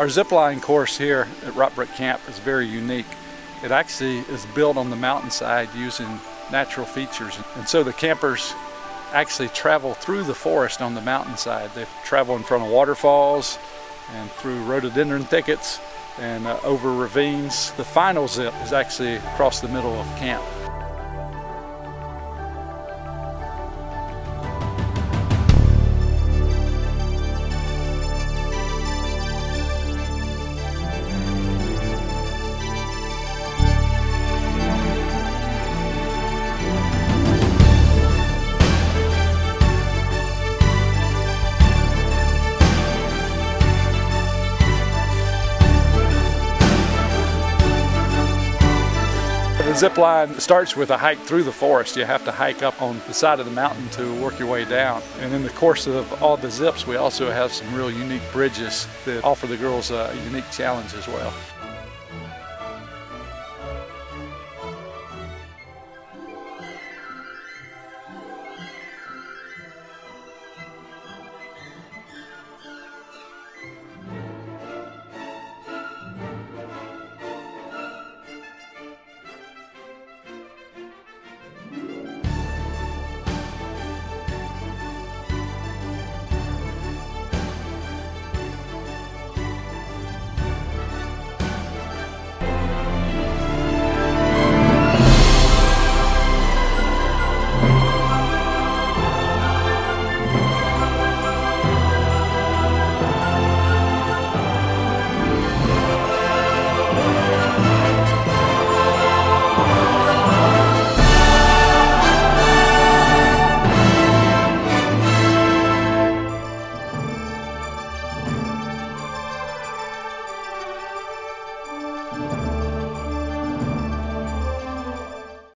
Our zip line course here at Rockbrook Camp is very unique. It actually is built on the mountainside using natural features. And so the campers actually travel through the forest on the mountainside. They travel in front of waterfalls and through rhododendron thickets and uh, over ravines. The final zip is actually across the middle of camp. Zip line starts with a hike through the forest. You have to hike up on the side of the mountain to work your way down. And in the course of all the zips, we also have some real unique bridges that offer the girls a unique challenge as well.